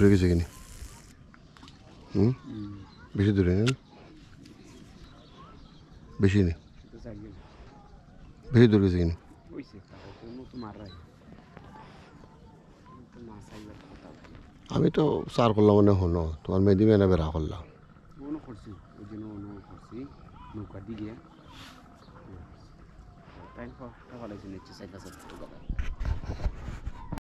দূরে গেছে কিনি? হুম? বেশি দূরে নেই বেশি নেই বেশি দূরে গেছে কিনি? আমি তো সার করলাম মানে হনো তোমার মেহেদি মেনে বেড়া করলাম। নৌকা দিয়ে টাইম ফলাইছে নিচ্ছে সাইড